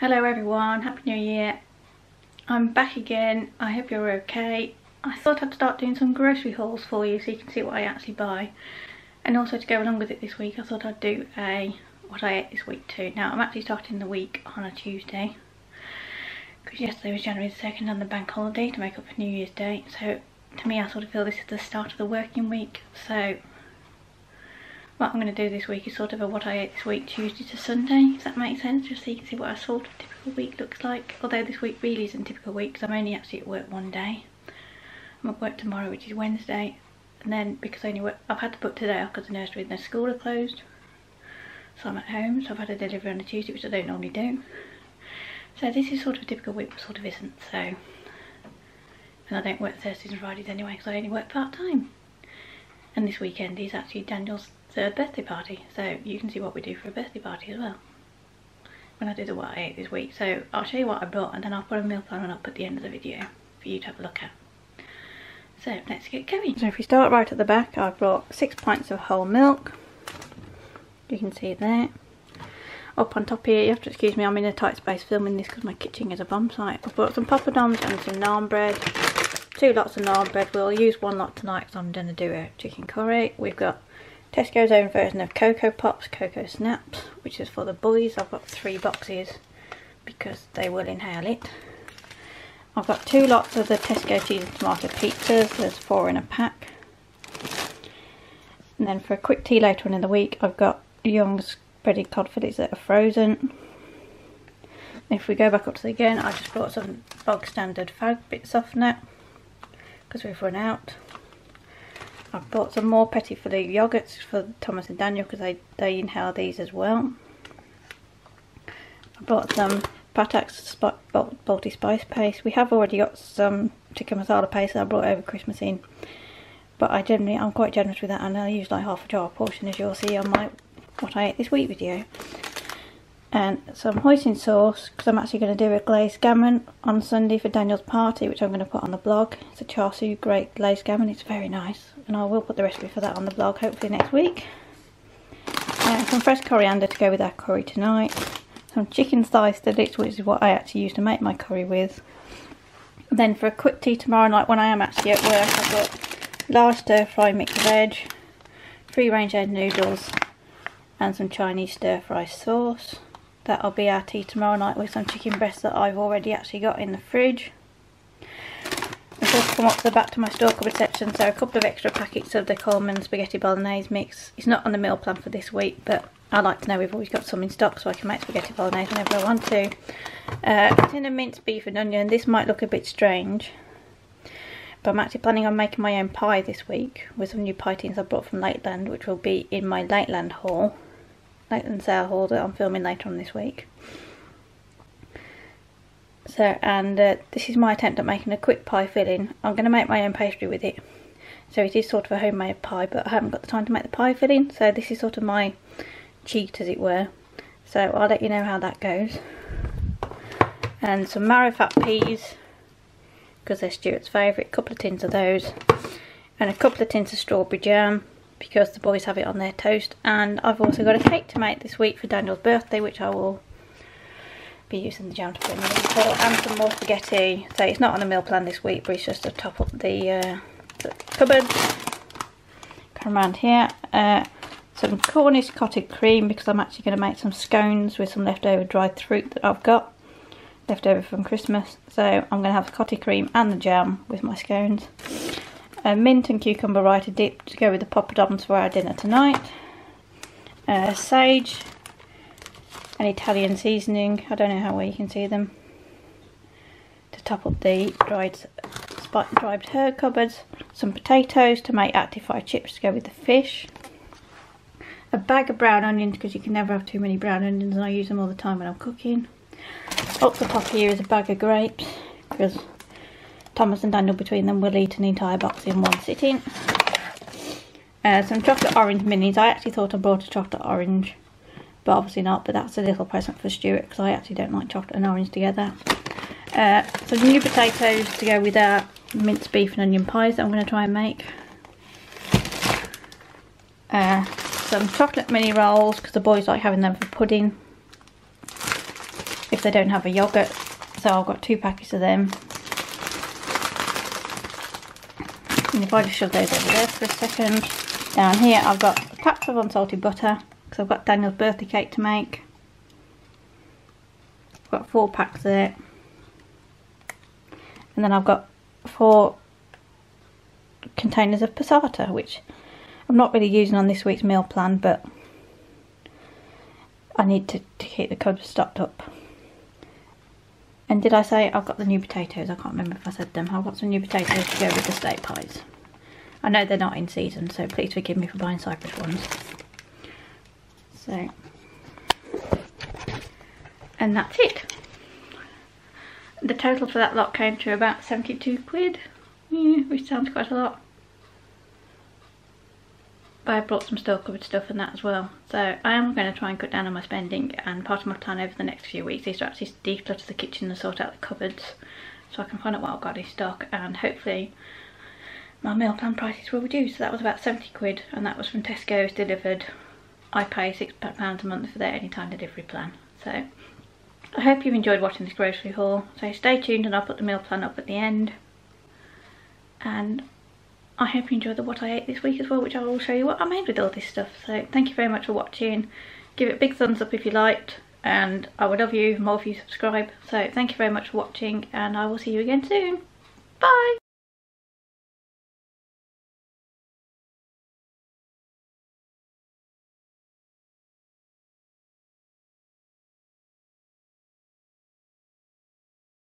Hello everyone, Happy New Year. I'm back again, I hope you're okay. I thought I'd start doing some grocery hauls for you so you can see what I actually buy. And also to go along with it this week, I thought I'd do a what I ate this week too. Now I'm actually starting the week on a Tuesday. Because yesterday was January the 2nd and the bank holiday to make up for New Year's Day. So to me I sort of feel this is the start of the working week. So what I'm going to do this week is sort of a what I ate this week Tuesday to Sunday, if that makes sense, just so you can see what a sort of typical week looks like. Although this week really isn't typical week because I'm only actually at work one day. I'm at work tomorrow which is Wednesday and then because I only work, I've had to book today off because the nursery and the school are closed. So I'm at home, so I've had a delivery on a Tuesday which I don't normally do. So this is sort of a typical week but sort of isn't so. And I don't work Thursdays and Fridays anyway because I only work part time. And this weekend is actually Daniel's third birthday party. So you can see what we do for a birthday party as well. When I do the what I ate this week. So I'll show you what I brought and then I'll put a meal plan up at the end of the video for you to have a look at. So let's get going. So if we start right at the back I've brought six pints of whole milk. You can see there. Up on top here you have to excuse me I'm in a tight space filming this because my kitchen is a bomb site. I've brought some poppadoms and some naan bread. Two lots of naan bread. We'll use one lot tonight because I'm going to do a chicken curry. We've got Tesco's own version of Cocoa Pops, Cocoa Snaps, which is for the boys. I've got three boxes because they will inhale it. I've got two lots of the Tesco cheese and tomato pizzas. There's four in a pack. And then for a quick tea later on in the week, I've got Young's breaded cod fillets that are frozen. If we go back up to the again, I just brought some bog standard fag bits bit softener because we've run out. I've bought some more Petits Filous yogurts for Thomas and Daniel because they, they inhale these as well. I bought some Patak's Balti Spice Paste. We have already got some tikka masala paste that I brought over Christmas in. But I generally, I'm quite generous with that and I use like half a jar portion as you'll see on my what I ate this week video and some hoisin sauce because I'm actually going to do a glazed gammon on Sunday for Daniel's party which I'm going to put on the blog. It's a char siu great glazed gammon, it's very nice and I will put the recipe for that on the blog hopefully next week. Some fresh coriander to go with our curry tonight. Some chicken thigh stilets which is what I actually use to make my curry with. And then for a quick tea tomorrow night when I am actually at work I've got large stir fry mixed veg, free range egg noodles and some Chinese stir fry sauce that'll be our tea tomorrow night with some chicken breasts that I've already actually got in the fridge. I've just come up to the back to my store cupboard section so a couple of extra packets of the Colman spaghetti bolognese mix. It's not on the meal plan for this week but I like to know we've always got some in stock so I can make spaghetti bolognese whenever I want to. Uh, a tin of minced beef and onion. This might look a bit strange but I'm actually planning on making my own pie this week with some new pie tins I brought from Lakeland which will be in my Lakeland haul. Sale haul that I'm filming later on this week. So, and uh, this is my attempt at making a quick pie filling. I'm going to make my own pastry with it. So it is sort of a homemade pie, but I haven't got the time to make the pie filling. So this is sort of my cheat, as it were. So I'll let you know how that goes. And some marrow fat peas, because they're Stuart's favourite. A couple of tins of those. And a couple of tins of strawberry jam because the boys have it on their toast. And I've also got a cake to make this week for Daniel's birthday which I will be using the jam to put in the and some more spaghetti. So it's not on the meal plan this week but it's just to top up the, uh, the cupboard. Come around here. Uh, some Cornish clotted cream because I'm actually going to make some scones with some leftover dried fruit that I've got leftover from Christmas. So I'm going to have the clotted cream and the jam with my scones a mint and cucumber raita dip to go with the poppadoms for our dinner tonight. Uh, sage, an Italian seasoning, I don't know how well you can see them, to top up the dried, dried herb cupboards. Some potatoes to make actified chips to go with the fish. A bag of brown onions because you can never have too many brown onions and I use them all the time when I'm cooking. Up the top here is a bag of grapes because Thomas and Daniel between them will eat an entire box in one sitting. Uh, some chocolate orange minis. I actually thought I brought a chocolate orange, but obviously not. But that's a little present for Stuart because I actually don't like chocolate and orange together. Uh, some new potatoes to go with our minced beef and onion pies that I'm going to try and make. Uh, some chocolate mini rolls because the boys like having them for pudding. If they don't have a yoghurt. So I've got two packets of them. And if I just shove those over there for a second. Down here I've got packs of unsalted butter because I've got Daniel's birthday cake to make. I've got four packs of it. And then I've got four containers of passata, which I'm not really using on this week's meal plan, but I need to, to keep the cupboard stocked up. And did I say I've got the new potatoes? I can't remember if I said them. I've got some new potatoes to go with the steak pies. I know they're not in season, so please forgive me for buying Cyprus ones. So, and that's it. The total for that lot came to about 72 quid, which sounds quite a lot. But I brought some store cupboard stuff and that as well. So I am going to try and cut down on my spending and part of my plan over the next few weeks is to actually declutter the kitchen and sort out the cupboards so I can find out what I've got in stock and hopefully my meal plan prices will reduce. So that was about 70 quid and that was from Tesco's delivered. I pay £6 a month for their anytime delivery plan. So I hope you've enjoyed watching this grocery haul. So stay tuned and I'll put the meal plan up at the end. And I hope you enjoyed the what I ate this week as well, which I will show you what I made with all this stuff. So thank you very much for watching. Give it a big thumbs up if you liked. And I would love you more if you subscribe. So thank you very much for watching and I will see you again soon. Bye!